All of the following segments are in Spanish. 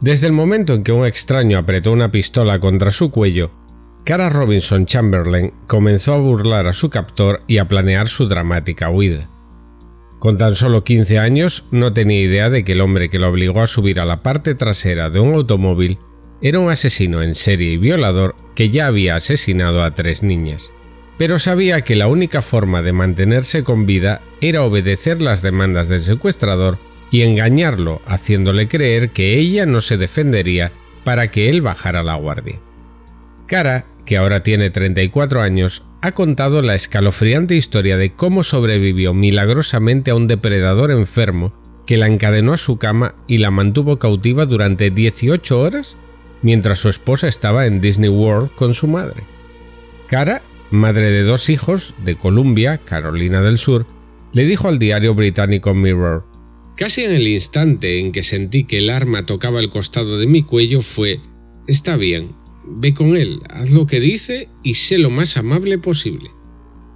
Desde el momento en que un extraño apretó una pistola contra su cuello, Cara Robinson Chamberlain comenzó a burlar a su captor y a planear su dramática huida. Con tan solo 15 años no tenía idea de que el hombre que lo obligó a subir a la parte trasera de un automóvil era un asesino en serie y violador que ya había asesinado a tres niñas. Pero sabía que la única forma de mantenerse con vida era obedecer las demandas del secuestrador y engañarlo haciéndole creer que ella no se defendería para que él bajara la guardia. Cara, que ahora tiene 34 años, ha contado la escalofriante historia de cómo sobrevivió milagrosamente a un depredador enfermo que la encadenó a su cama y la mantuvo cautiva durante 18 horas mientras su esposa estaba en Disney World con su madre. Cara, madre de dos hijos de Columbia, Carolina del Sur, le dijo al diario británico Mirror, Casi en el instante en que sentí que el arma tocaba el costado de mi cuello fue, Está bien, Ve con él, haz lo que dice y sé lo más amable posible.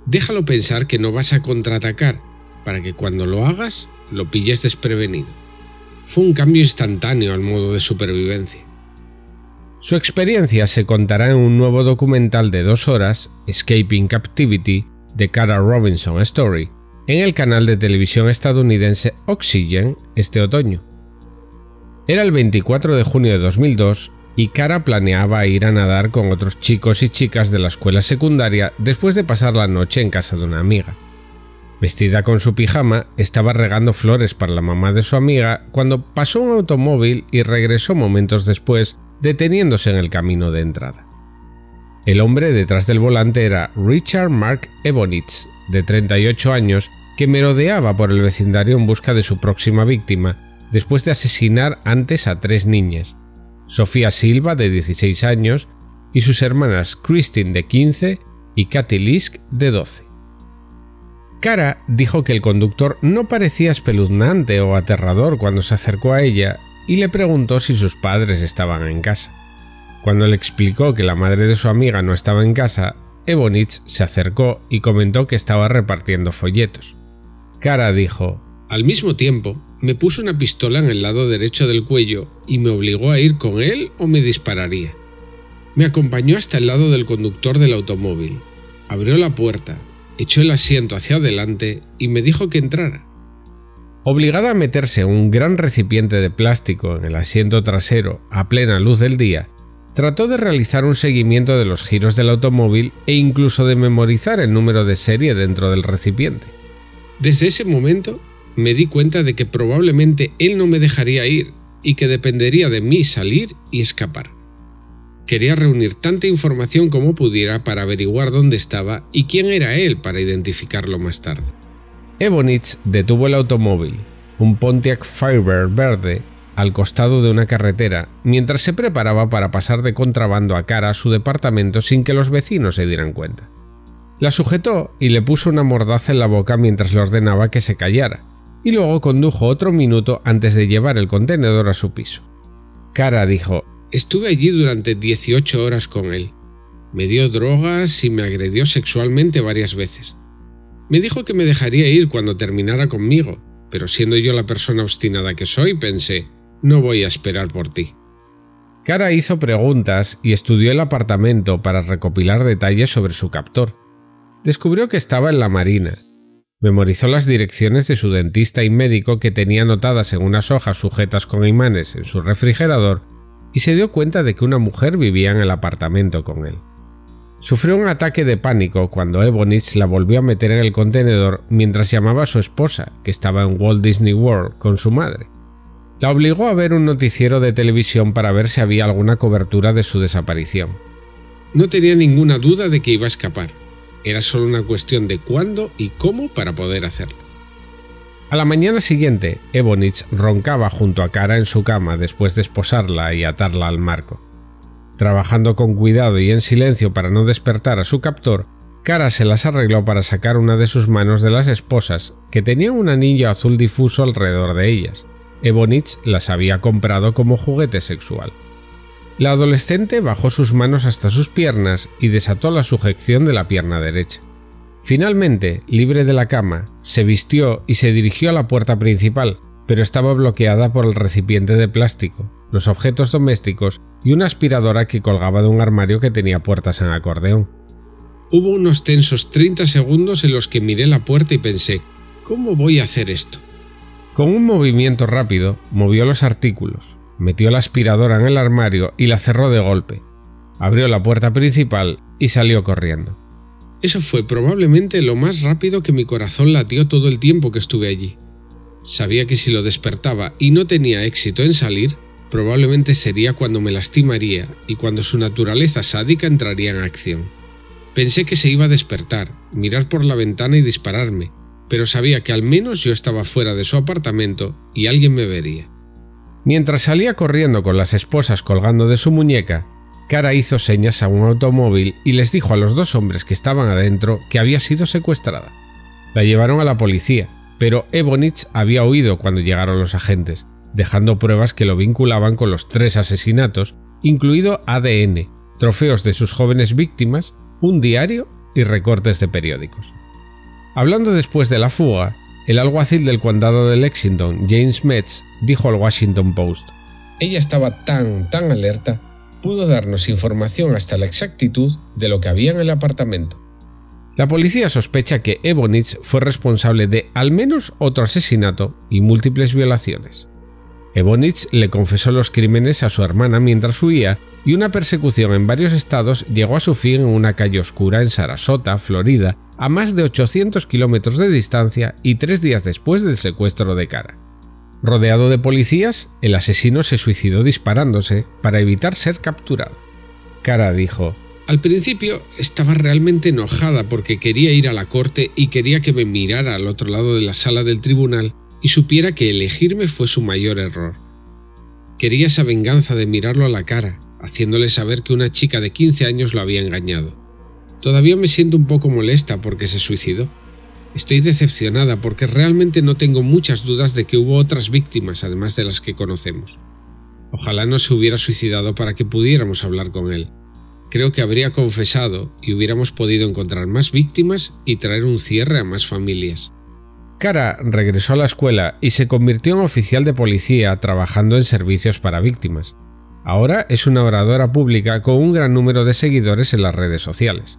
Déjalo pensar que no vas a contraatacar, para que cuando lo hagas lo pilles desprevenido. Fue un cambio instantáneo al modo de supervivencia. Su experiencia se contará en un nuevo documental de dos horas, Escaping Captivity, de Cara Robinson Story, en el canal de televisión estadounidense Oxygen este otoño. Era el 24 de junio de 2002 y Cara planeaba ir a nadar con otros chicos y chicas de la escuela secundaria después de pasar la noche en casa de una amiga. Vestida con su pijama, estaba regando flores para la mamá de su amiga cuando pasó un automóvil y regresó momentos después, deteniéndose en el camino de entrada. El hombre detrás del volante era Richard Mark Ebonitz, de 38 años, que merodeaba por el vecindario en busca de su próxima víctima, después de asesinar antes a tres niñas, Sofía Silva, de 16 años, y sus hermanas Christine, de 15, y Katy Lisk, de 12. Cara dijo que el conductor no parecía espeluznante o aterrador cuando se acercó a ella y le preguntó si sus padres estaban en casa. Cuando le explicó que la madre de su amiga no estaba en casa, Ebonitz se acercó y comentó que estaba repartiendo folletos. Cara dijo, al mismo tiempo, me puso una pistola en el lado derecho del cuello y me obligó a ir con él o me dispararía. Me acompañó hasta el lado del conductor del automóvil, abrió la puerta, echó el asiento hacia adelante y me dijo que entrara. Obligada a meterse un gran recipiente de plástico en el asiento trasero a plena luz del día, trató de realizar un seguimiento de los giros del automóvil e incluso de memorizar el número de serie dentro del recipiente. Desde ese momento me di cuenta de que probablemente él no me dejaría ir y que dependería de mí salir y escapar. Quería reunir tanta información como pudiera para averiguar dónde estaba y quién era él para identificarlo más tarde. Ebonitz detuvo el automóvil, un Pontiac Firebird verde, al costado de una carretera, mientras se preparaba para pasar de contrabando a cara a su departamento sin que los vecinos se dieran cuenta. La sujetó y le puso una mordaza en la boca mientras le ordenaba que se callara, y luego condujo otro minuto antes de llevar el contenedor a su piso. Cara dijo, estuve allí durante 18 horas con él. Me dio drogas y me agredió sexualmente varias veces. Me dijo que me dejaría ir cuando terminara conmigo, pero siendo yo la persona obstinada que soy, pensé, no voy a esperar por ti. Cara hizo preguntas y estudió el apartamento para recopilar detalles sobre su captor. Descubrió que estaba en la marina, Memorizó las direcciones de su dentista y médico que tenía anotadas en unas hojas sujetas con imanes en su refrigerador y se dio cuenta de que una mujer vivía en el apartamento con él. Sufrió un ataque de pánico cuando Ebonitz la volvió a meter en el contenedor mientras llamaba a su esposa, que estaba en Walt Disney World con su madre. La obligó a ver un noticiero de televisión para ver si había alguna cobertura de su desaparición. No tenía ninguna duda de que iba a escapar. Era solo una cuestión de cuándo y cómo para poder hacerlo. A la mañana siguiente, Ebonitz roncaba junto a Cara en su cama después de esposarla y atarla al marco. Trabajando con cuidado y en silencio para no despertar a su captor, Cara se las arregló para sacar una de sus manos de las esposas, que tenía un anillo azul difuso alrededor de ellas. Ebonitz las había comprado como juguete sexual. La adolescente bajó sus manos hasta sus piernas y desató la sujeción de la pierna derecha. Finalmente, libre de la cama, se vistió y se dirigió a la puerta principal, pero estaba bloqueada por el recipiente de plástico, los objetos domésticos y una aspiradora que colgaba de un armario que tenía puertas en acordeón. Hubo unos tensos 30 segundos en los que miré la puerta y pensé, ¿cómo voy a hacer esto? Con un movimiento rápido, movió los artículos, metió la aspiradora en el armario y la cerró de golpe. Abrió la puerta principal y salió corriendo. Eso fue probablemente lo más rápido que mi corazón latió todo el tiempo que estuve allí. Sabía que si lo despertaba y no tenía éxito en salir, probablemente sería cuando me lastimaría y cuando su naturaleza sádica entraría en acción. Pensé que se iba a despertar, mirar por la ventana y dispararme, pero sabía que al menos yo estaba fuera de su apartamento y alguien me vería. Mientras salía corriendo con las esposas colgando de su muñeca, Cara hizo señas a un automóvil y les dijo a los dos hombres que estaban adentro que había sido secuestrada. La llevaron a la policía, pero Ebonitz había huido cuando llegaron los agentes, dejando pruebas que lo vinculaban con los tres asesinatos, incluido ADN, trofeos de sus jóvenes víctimas, un diario y recortes de periódicos. Hablando después de la fuga, el alguacil del condado de Lexington, James Metz, dijo al Washington Post, Ella estaba tan, tan alerta pudo darnos información hasta la exactitud de lo que había en el apartamento. La policía sospecha que Ebonitz fue responsable de al menos otro asesinato y múltiples violaciones. Ebonitz le confesó los crímenes a su hermana mientras huía y una persecución en varios estados llegó a su fin en una calle oscura en Sarasota, Florida, a más de 800 kilómetros de distancia y tres días después del secuestro de Cara. Rodeado de policías, el asesino se suicidó disparándose para evitar ser capturado. Cara dijo, al principio estaba realmente enojada porque quería ir a la corte y quería que me mirara al otro lado de la sala del tribunal y supiera que elegirme fue su mayor error. Quería esa venganza de mirarlo a la cara, haciéndole saber que una chica de 15 años lo había engañado. Todavía me siento un poco molesta porque se suicidó. Estoy decepcionada porque realmente no tengo muchas dudas de que hubo otras víctimas además de las que conocemos. Ojalá no se hubiera suicidado para que pudiéramos hablar con él. Creo que habría confesado y hubiéramos podido encontrar más víctimas y traer un cierre a más familias. Cara regresó a la escuela y se convirtió en oficial de policía trabajando en servicios para víctimas. Ahora es una oradora pública con un gran número de seguidores en las redes sociales.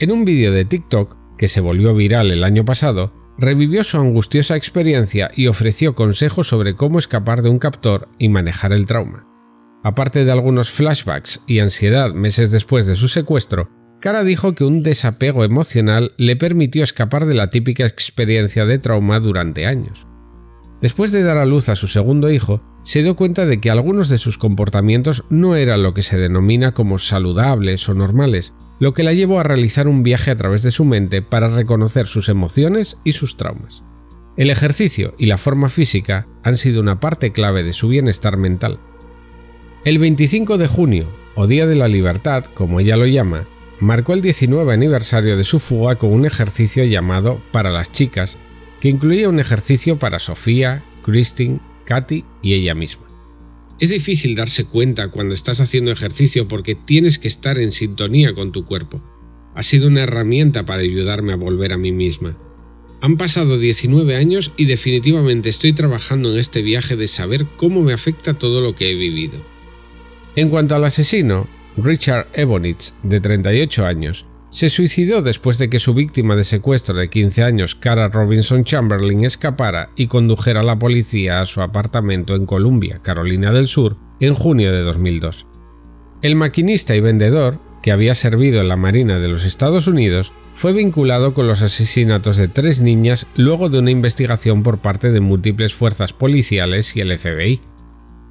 En un vídeo de TikTok, que se volvió viral el año pasado, revivió su angustiosa experiencia y ofreció consejos sobre cómo escapar de un captor y manejar el trauma. Aparte de algunos flashbacks y ansiedad meses después de su secuestro, Cara dijo que un desapego emocional le permitió escapar de la típica experiencia de trauma durante años. Después de dar a luz a su segundo hijo, se dio cuenta de que algunos de sus comportamientos no eran lo que se denomina como saludables o normales, lo que la llevó a realizar un viaje a través de su mente para reconocer sus emociones y sus traumas. El ejercicio y la forma física han sido una parte clave de su bienestar mental. El 25 de junio, o Día de la Libertad, como ella lo llama, marcó el 19 aniversario de su fuga con un ejercicio llamado Para las chicas, que incluía un ejercicio para Sofía, Christine, Katy y ella misma. Es difícil darse cuenta cuando estás haciendo ejercicio porque tienes que estar en sintonía con tu cuerpo. Ha sido una herramienta para ayudarme a volver a mí misma. Han pasado 19 años y definitivamente estoy trabajando en este viaje de saber cómo me afecta todo lo que he vivido. En cuanto al asesino, Richard Ebonitz, de 38 años, se suicidó después de que su víctima de secuestro de 15 años, Cara Robinson Chamberlain, escapara y condujera a la policía a su apartamento en Columbia, Carolina del Sur, en junio de 2002. El maquinista y vendedor, que había servido en la Marina de los Estados Unidos, fue vinculado con los asesinatos de tres niñas luego de una investigación por parte de múltiples fuerzas policiales y el FBI.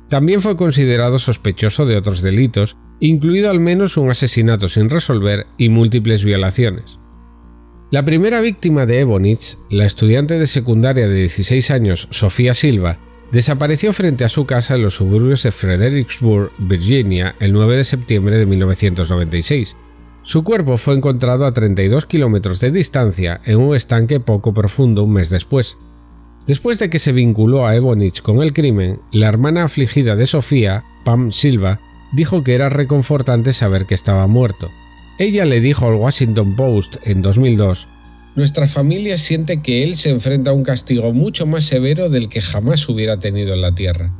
También fue considerado sospechoso de otros delitos incluido al menos un asesinato sin resolver y múltiples violaciones. La primera víctima de Ebonitz, la estudiante de secundaria de 16 años Sofía Silva, desapareció frente a su casa en los suburbios de Fredericksburg, Virginia, el 9 de septiembre de 1996. Su cuerpo fue encontrado a 32 kilómetros de distancia en un estanque poco profundo un mes después. Después de que se vinculó a Ebonitz con el crimen, la hermana afligida de Sofía, Pam Silva, dijo que era reconfortante saber que estaba muerto. Ella le dijo al Washington Post en 2002, Nuestra familia siente que él se enfrenta a un castigo mucho más severo del que jamás hubiera tenido en la Tierra.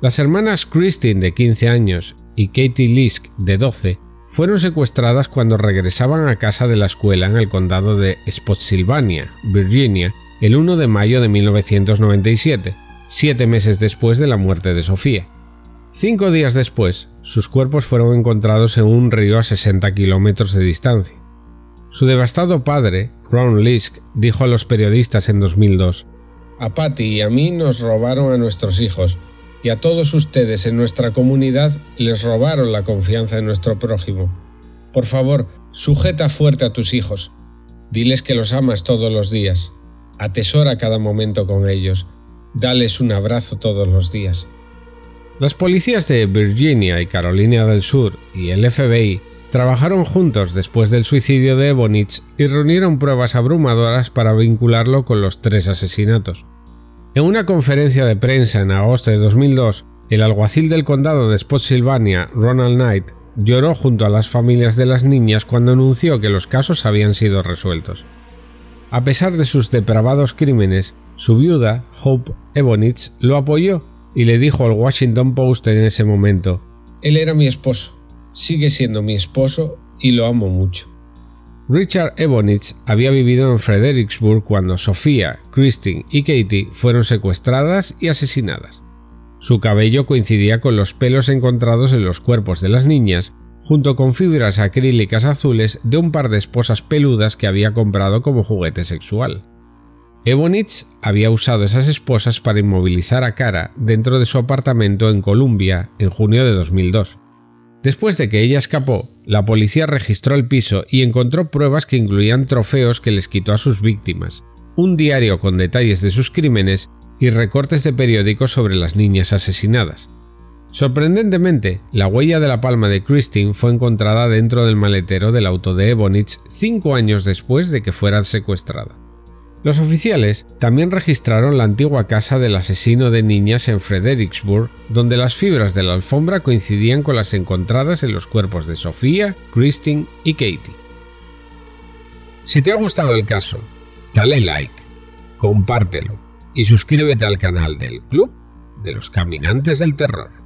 Las hermanas Christine de 15 años y Katie Lisk de 12 fueron secuestradas cuando regresaban a casa de la escuela en el condado de Spotsylvania, Virginia, el 1 de mayo de 1997, siete meses después de la muerte de Sofía. Cinco días después, sus cuerpos fueron encontrados en un río a 60 kilómetros de distancia. Su devastado padre, Ron Lisk, dijo a los periodistas en 2002, A Patty y a mí nos robaron a nuestros hijos, y a todos ustedes en nuestra comunidad les robaron la confianza en nuestro prójimo. Por favor, sujeta fuerte a tus hijos. Diles que los amas todos los días. Atesora cada momento con ellos. Dales un abrazo todos los días. Las policías de Virginia y Carolina del Sur y el FBI trabajaron juntos después del suicidio de Ebonitz y reunieron pruebas abrumadoras para vincularlo con los tres asesinatos. En una conferencia de prensa en agosto de 2002, el alguacil del condado de Spotsylvania, Ronald Knight, lloró junto a las familias de las niñas cuando anunció que los casos habían sido resueltos. A pesar de sus depravados crímenes, su viuda, Hope Ebonitz, lo apoyó y le dijo al Washington Post en ese momento, Él era mi esposo, sigue siendo mi esposo y lo amo mucho. Richard Ebonitz había vivido en Fredericksburg cuando Sofía, Christine y Katie fueron secuestradas y asesinadas. Su cabello coincidía con los pelos encontrados en los cuerpos de las niñas, junto con fibras acrílicas azules de un par de esposas peludas que había comprado como juguete sexual. Ebonitz había usado esas esposas para inmovilizar a Cara dentro de su apartamento en Columbia en junio de 2002. Después de que ella escapó, la policía registró el piso y encontró pruebas que incluían trofeos que les quitó a sus víctimas, un diario con detalles de sus crímenes y recortes de periódicos sobre las niñas asesinadas. Sorprendentemente, la huella de la palma de Christine fue encontrada dentro del maletero del auto de Ebonitz cinco años después de que fuera secuestrada. Los oficiales también registraron la antigua casa del asesino de niñas en Fredericksburg, donde las fibras de la alfombra coincidían con las encontradas en los cuerpos de Sofía, Christine y Katie. Si te ha gustado el caso, dale like, compártelo y suscríbete al canal del Club de los Caminantes del Terror.